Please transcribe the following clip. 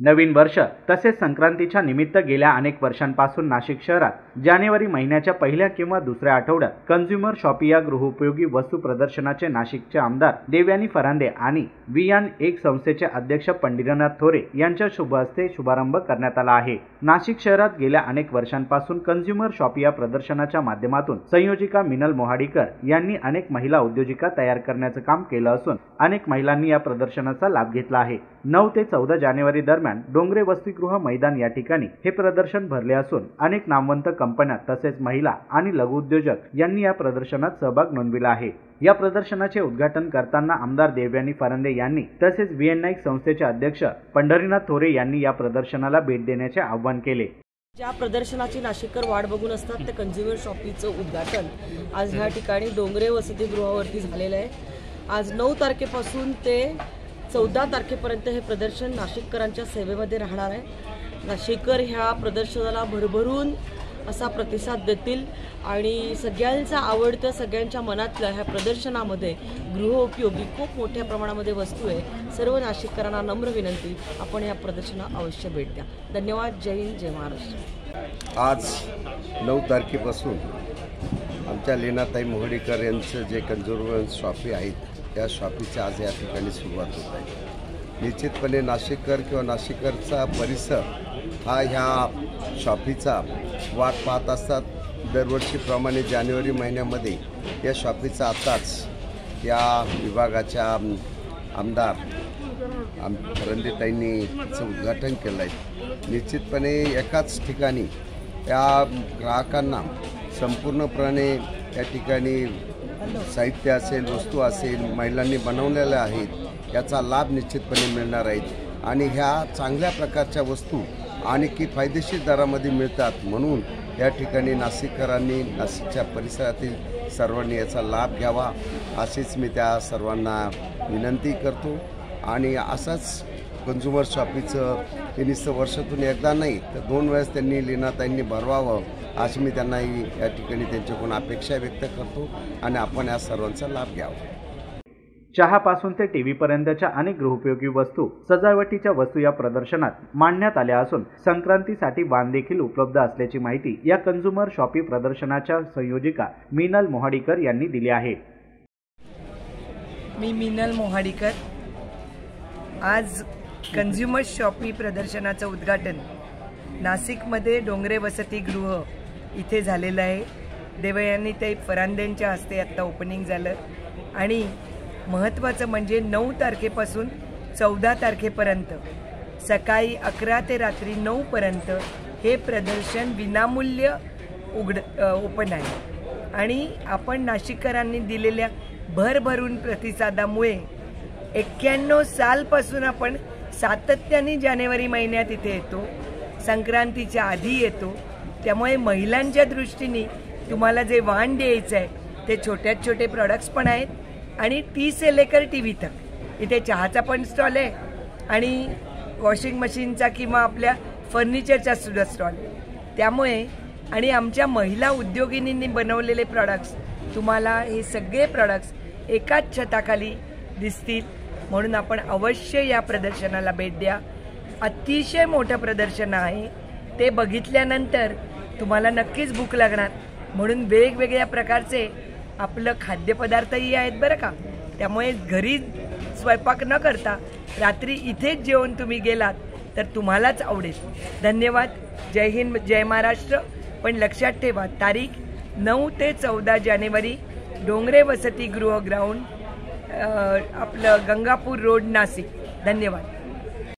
नवीन वर्ष तसेच संक्रांतीच्या निमित्त गेल्या अनेक वर्षांपासून नाशिक शहरात जानेवारी महिन्याच्या पहिल्या किंवा दुसऱ्या आठवड्यात कन्झ्युमर शॉपी या गृहोपयोगी वस्तू प्रदर्शनाचे नाशिकचे आमदार देवयानी फरांदे आणि वियान एक संस्थेचे अध्यक्ष पंडिरनाथ थोरे यांच्या शुभ हस्ते शुभारंभ करण्यात आला आहे. नाशिक शहरात गेल्या अनेक वर्षांपासून कन्झ्युमर शॉपी या प्रदर्शनाच्या माध्यमातून संयोजिका मिनल मोहाडीकर यांनी अनेक महिला उद्योजिका तयार करण्याचं काम केलं असून अनेक महिलांनी या प्रदर्शनाचा लाभ घेतला आहे. नऊ ते चौदा जानेवारी दरम्यान डोंगरे वसतिगृह मैदान या ठिकाणी हे प्रदर्शन भरले असून अनेक नामवंत कंपन्या तसेच महिला आणि लघुउद्योजक यांनी या प्रदर्शनात सहभाग नोंदविला आहे. या प्रदर्शनाचे उद्घाटन करताना आमदार देवयानी फरांदे यांनी तसेच व्हीएन नाईक संस्थेचे अध्यक्ष पंढरीनाथ थोरे यांनी या प्रदर्शनाला भेट देण्याचे आवाहन केले. ज्या प्रदर्शनाची नाशिककर वाट बघून असतात ते कंझ्युमर शॉपिंगचं उद्घाटन. आज ह्या ठिकाणी डोंगरे वसतिगृहावरती झालेलं आहे. आज नऊ तारखेपासून ते चौदा तारखेपर्यंत हे प्रदर्शन नाशिककरांच्या सेवेमध्ये राहणार आहे. नाशिककर ह्या प्रदर्शनाला भरभरून असा प्रतिसाद देतील आणि सगळ्यांचा आवडतं सगळ्यांच्या मनातल्या ह्या प्रदर्शनामध्ये गृहोपयोगी खूप मोठ्या प्रमाणामध्ये वस्तू आहे. सर्व नाशिककरांना नम्र विनंती आपण या प्रदर्शना अवश्य भेट द्या. धन्यवाद. जय हिंद जय महाराष्ट्र. आज नऊ तारखेपासून आमच्या लेनाताई मोहडीकर यांचं जे कन्झर्वर शॉपी आहेत त्या शॉपीची आज या ठिकाणी सुरुवात होत आहे. निश्चितपणे नाशिककर किंवा नाशिकरचा परिसर हा ह्या शॉपीचा वाट पाहत असतात. दरवर्षीप्रमाणे जानेवारी महिन्यामध्ये या शॉपीचा आताच या विभागाच्या आमदार आम फरंदेताईंनीचं उद्घाटन केलं आहे निश्चितपणे एकाच ठिकाणी या ग्राहकांना संपूर्णपणे या ठिकाणी साहित्य असेल वस्तू असेल महिलांनी बनवलेल्या आहेत याचा लाभ निश्चितपणे मिळणार आहेत आणि ह्या चांगल्या प्रकारच्या वस्तू आणि की फायदेशीर दरामध्ये मिळतात म्हणून या ठिकाणी नाशिककरांनी नाशिकच्या परिसरातील सर्वांनी याचा लाभ घ्यावा अशीच मी त्या सर्वांना विनंती करतो. आणि असाच कन्झ्युमर शॉपीचं हे नुसतं वर्षातून एकदा नाही तर दोन वेळेस त्यांनी लीनाताईंनी भरवावं अशी मी त्यांनाही या ठिकाणी त्यांच्याकडून अपेक्षा व्यक्त करतो आणि आपण या सर्वांचा लाभ घ्यावा. चहापासून ते टीव्ही पर्यंतच्या अनेक गृहोपयोगी वस्तू सजावटीच्या वस्तू या प्रदर्शनात मांडण्यात आल्या असून संक्रांतीसाठी वाण देखील उपलब्ध असल्याची माहिती या कन्झ्युमर शॉपी प्रदर्शनाच्या संयोजिका मिनल मोहाडीकर यांनी दिली आहे. मी मिनल मोहाडीकर. आज कन्झ्युमर शॉपी प्रदर्शनाचं उद्घाटन. नाशिकमध्ये डोंगरे वसतिगृह इथे झालेलं आहे. देवयानी ते फरांदेंच्या हस्ते आत्ता ओपनिंग झालं. आणि महत्त्वाचं म्हणजे नऊ तारखेपासून चौदा तारखेपर्यंत सकाळी अकरा ते रात्री नऊपर्यंत हे प्रदर्शन विनामूल्य उघड ओपन आहे. आणि आपण नाशिककरांनी दिलेल्या भरभरून प्रतिसादामुळे एक्क्याण्णव सालपासून आपण सातत्याने जानेवारी महिन्यात इथे येतो. संक्रांतीच्या आधी येतो. त्यामुळे महिलांच्या दृष्टीने तुम्हाला जे वाण द्यायचं आहे ते छोट्यात छोटे प्रॉडक्ट्स पण आहेत आणि टी से लेकर टी व्ही तक. इथे चहाचा पण स्टॉल आहे आणि वॉशिंग मशीनचा किंवा आपल्या फर्निचरचा सुद्धा स्टॉल आहे. त्यामुळे आणि आमच्या महिला उद्योगिनींनी बनवलेले प्रॉडक्ट्स तुम्हाला हे सगळे प्रॉडक्ट्स एकाच छताखाली दिसतील. म्हणून आपण अवश्य या प्रदर्शनाला भेट द्या. अतिशय मोठं प्रदर्शन आहे. ते बघितल्यानंतर तुम्हाला नक्कीच भूक लागणार. म्हणून वेगवेगळ्या प्रकारचे आपलं खाद्यपदार्थही आहेत बरं का. त्यामुळे घरी स्वयंपाक न करता रात्री इथेच जेवण तुम्ही गेलात तर तुम्हालाच आवडेल. धन्यवाद. जय हिंद जय महाराष्ट्र. पण लक्षात ठेवा तारीख नऊ ते चौदा जानेवारी डोंगरे वसतिगृह ग्राउंड आपलं गंगापूर रोड नाशिक. धन्यवाद.